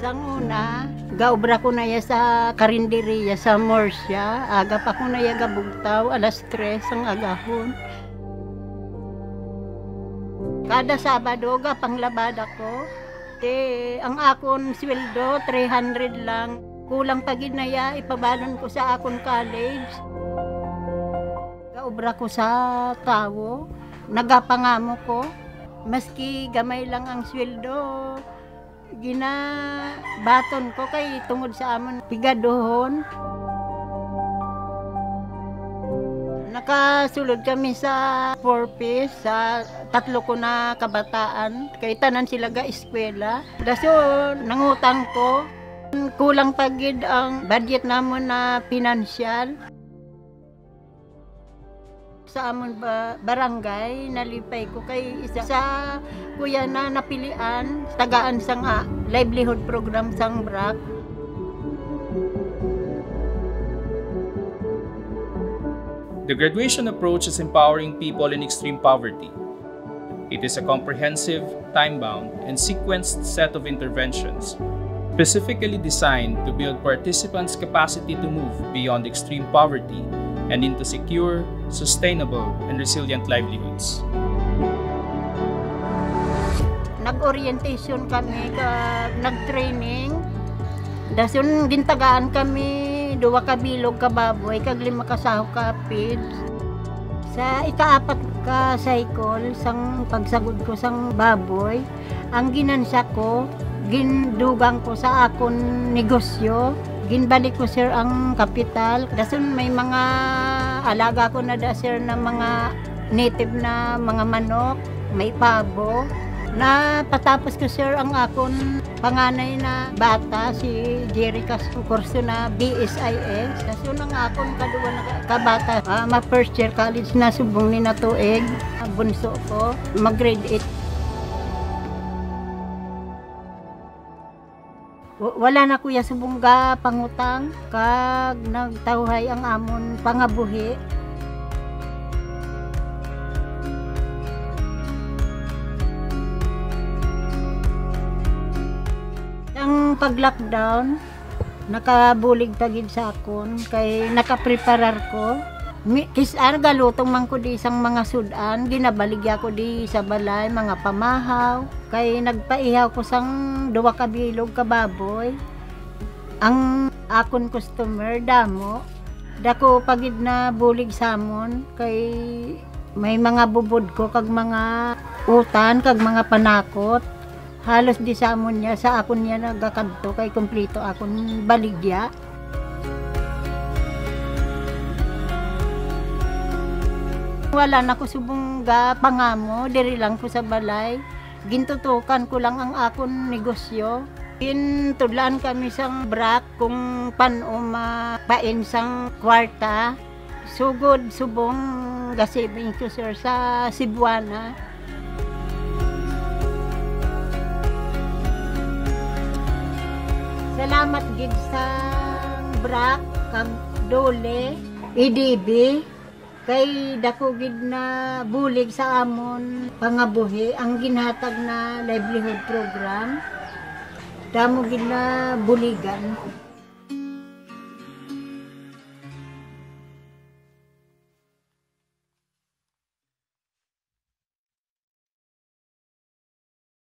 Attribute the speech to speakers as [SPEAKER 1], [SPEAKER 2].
[SPEAKER 1] Sang una, gaobra ko na sa karinderiya sa Morsya. Aga pa ko na gabugtaw, alas 3 ang agahon. Kada Sabado, ga panglabada ko. Te, ang akon sweldo, 300 lang. Kulang pa gid na ya, ipabalon ko sa akon college. Gaobra ko sa tao, nagapangamo ko. Maski gamay lang ang sweldo, ginabaton ko kay tungod sa amon pigadohon. Nakasulod kami sa four piece sa tatlo ko na kabataan. Kay tanan sila ga eskwela. Daso nangutang ko. Kulang pagid ang budget namon na pinansyal. Sa amon ba, barangay, nalipay ko kay isa sa kuya na napilian, tagaan sang ah, livelihood program sang BRAC.
[SPEAKER 2] The graduation approach is empowering people in extreme poverty. It is a comprehensive, time bound, and sequenced set of interventions specifically designed to build participants' capacity to move beyond extreme poverty and into secure, sustainable, and resilient livelihoods.
[SPEAKER 1] Nag-orientation kami, kag nag-training. Dasun gintagaan kami duwa ka bilog ka baboy kag lima ka saho ka pids. Sa ikaapat ka cycle sang pagsagod ko sang baboy, ang ginansa ko gindugang ko sa akon negosyo ginbalik ko sir ang kapital. Dasun may mga alaga ko na da sir na mga native na mga manok may pabo. Na patapos ko sir ang akon panganay na bata si Jerry Kurso na BSIS dasun ang akon kaduwa na kabata. Uh, ma first year college na subong ni natuig. Bunso ko. Mag grade 8 wala na kuya subungga pangutang. Kag nagtawhay ang amon pangabuhi. Ang pag lockdown nakabulig pagid sa akon kay nakapreparar ko kis ar galutong man ko di isang mga sudan ginabaligya ko di sa balay mga pamahaw. Kay nagpaihaw ko sang duwa ka bilog ka baboy. Ang akon customer damo. Dako pagid na bulig samon kay may mga bubod ko kag mga utan kag mga panakot. Halos di samon niya sa akon niya nagakadto kay kompleto akon baligya Wala na ko subong ga pangamo, diri lang ko sa balay. Gintutukan ko lang ang akon negosyo. Intudlaan kami sang brak kung paano mapain sang kwarta. Sugod subong gasibing ko sir sa Cebuana. Salamat gid sa brak kag dole, EDB, kay dako gid na bulig sa amon pangabuhi ang ginhatag na livelihood program damo gid na buligan